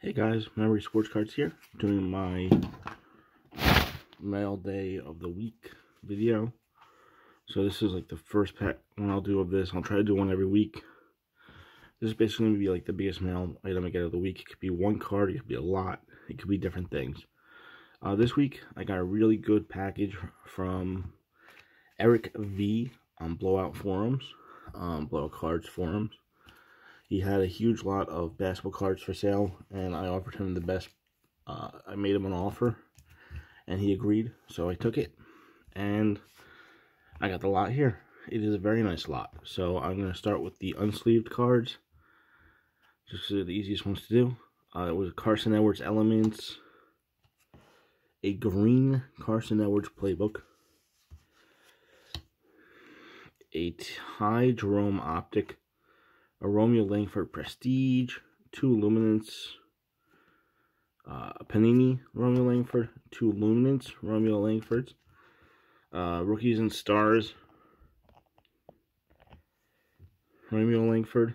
Hey guys, Memory Sports Cards here, doing my mail day of the week video. So this is like the first pack one I'll do of this. I'll try to do one every week. This is basically going to be like the biggest mail item I get of the week. It could be one card, it could be a lot, it could be different things. Uh, this week, I got a really good package from Eric V on Blowout Forums, um, Blowout Cards Forums. He had a huge lot of basketball cards for sale, and I offered him the best. Uh, I made him an offer, and he agreed, so I took it, and I got the lot here. It is a very nice lot. So I'm going to start with the unsleeved cards, just the easiest ones to do. Uh, it was Carson Edwards Elements, a green Carson Edwards playbook, a Ty Jerome Optic, a Romeo Langford Prestige, two Luminance, uh, Panini Romeo Langford, two Luminance Romeo Langfords, uh, Rookies and Stars Romeo Langford,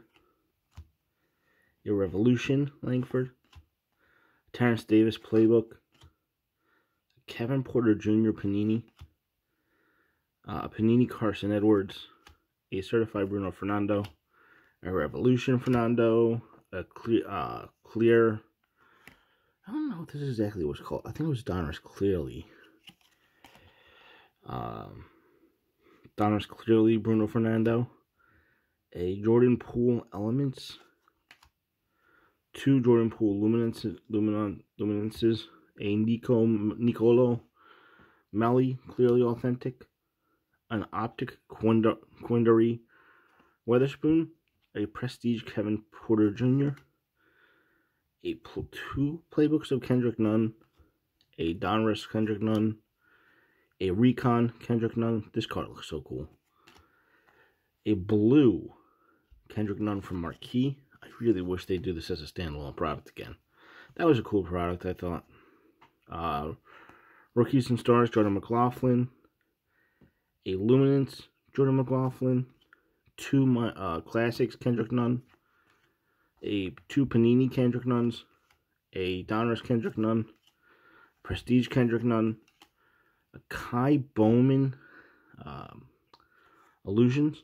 a Revolution Langford, Terence Davis Playbook, Kevin Porter Jr. Panini, uh, Panini Carson Edwards, a certified Bruno Fernando, a Revolution Fernando, a clear, uh, clear. I don't know what this is exactly what's called. I think it was Donruss Clearly. Um, Donruss Clearly Bruno Fernando, a Jordan Poole Elements, two Jordan Poole Luminances, Luminon, Luminances, a Nico Nicolo Melli Clearly Authentic, an Optic Quinndary Weatherspoon, a Prestige Kevin Porter Jr., a two playbooks of Kendrick Nunn, a Donruss Kendrick Nunn, a Recon Kendrick Nunn. This card looks so cool. A blue Kendrick Nunn from Marquee. I really wish they'd do this as a standalone product again. That was a cool product, I thought. Uh, Rookies and Stars, Jordan McLaughlin. A Luminance, Jordan McLaughlin two my uh, classics Kendrick Nunn, a two Panini Kendrick Nunns, a Donruss Kendrick Nunn, Prestige Kendrick Nunn, a Ky Bowman um, Illusions,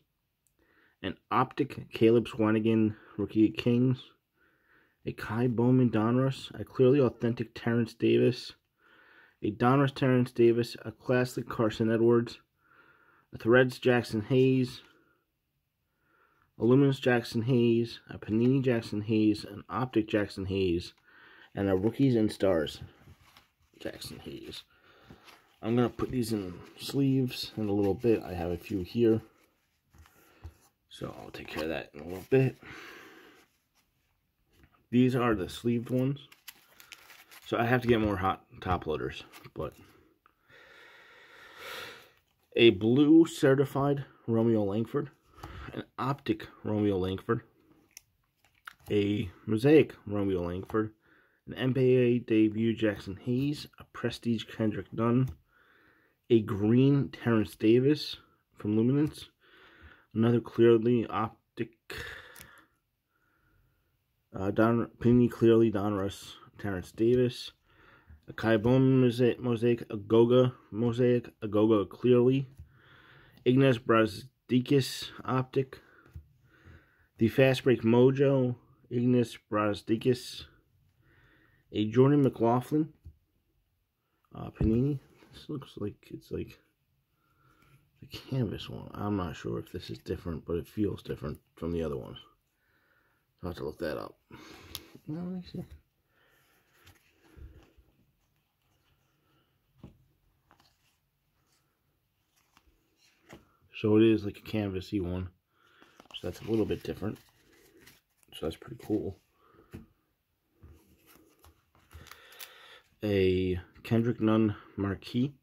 an Optic Caleb Swanigan Rookie Kings, a Ky Bowman Donruss, a clearly authentic Terence Davis, a Donruss Terence Davis, a classic Carson Edwards, a Threads Jaxson Hayes, a Jaxson Hayes, a Panini Jaxson Hayes, an Optic Jaxson Hayes, and a Rookies and Stars Jaxson Hayes. I'm going to put these in sleeves in a little bit. I have a few here. So I'll take care of that in a little bit. These are the sleeved ones. So I have to get more hot top loaders. But a blue certified Romeo Langford an optic Romeo Langford, a mosaic Romeo Langford, an NBA debut Jaxson Hayes, a prestige Kendrick Nunn, a green Terence Davis from Luminance, another clearly optic uh, Don Penny clearly Donruss Terence Davis, a Ky Bowman mosaic, mosaic Goga mosaic a Goga clearly, Ignas Braz Deakis Optic, the Fast Break Mojo, Ignas Brazdeikis, a Jordan McLaughlin, uh, Panini. This looks like it's like the canvas one. I'm not sure if this is different, but it feels different from the other ones. I'll have to look that up. let me see. So it is like a canvasy one. So that's a little bit different. So that's pretty cool. A Kendrick Nunn Marquee.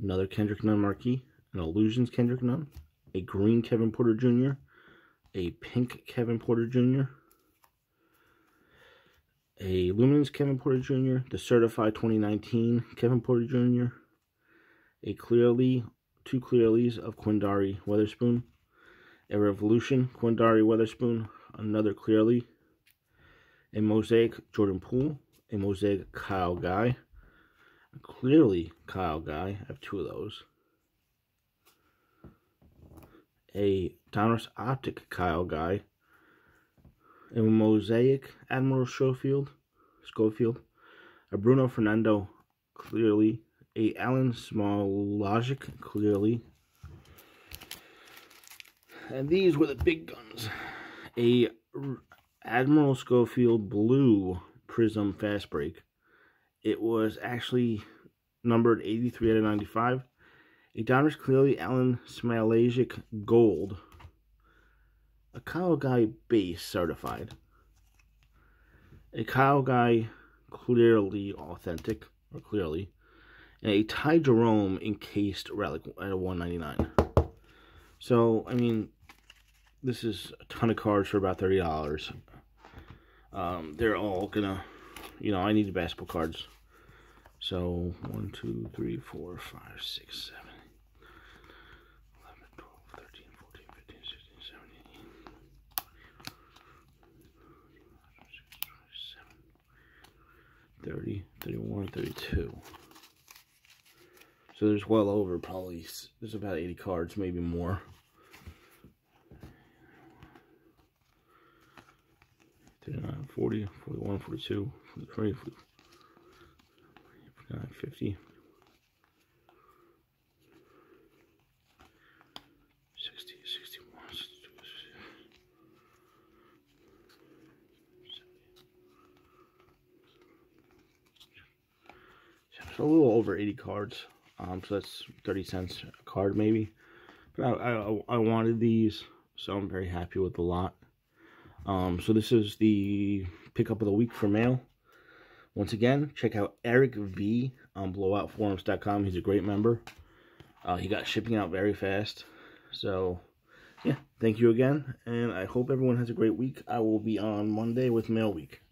Another Kendrick Nunn Marquee. An Illusions Kendrick Nunn. A green Kevin Porter Jr. A pink Kevin Porter Jr. A Luminance Kevin Porter Jr. The Certified 2019 Kevin Porter Jr. A Clearly two clearlies of Quinndary Weatherspoon, a Revolution Quinndary Weatherspoon, another clearly, a Mosaic Jordan Poole, a Mosaic Kyle Guy, clearly Kyle Guy, I have two of those, a Donruss Optic Kyle Guy, a Mosaic Admiral Schofield, Schofield, a Bruno Fernando, clearly, a Alen Smailagic, clearly, and these were the big guns. A Admiral Schofield Blue Prism Fast Break. It was actually numbered 83 out of 95. A Donruss Clearly Alen Smailagic Gold. A Kyle Guy Base Certified. A Kyle Guy Clearly Authentic, or Clearly. And a Ty Jerome Encased Relic at a 199 So, I mean, this is a ton of cards for about $30. Um, they're all gonna, you know, I need the basketball cards. So, 1, 2, 3, 4, 5, 6, 7, 11, 12, 13, 14, 15, 16, 17, 30, 31, 32. So there's well over probably, there's about 80 cards, maybe more. 39, 40, 41, 42, 43, 49, 50, 60, 61, 62, 70. So a little over 80 cards. Um, so that's 30 cents a card maybe. But I, I, I wanted these, so I'm very happy with the lot. Um, so this is the pickup of the week for mail. Once again, check out Eric V on blowoutforums.com. He's a great member. Uh, he got shipping out very fast. So, yeah, thank you again. And I hope everyone has a great week. I will be on Monday with Mail Week.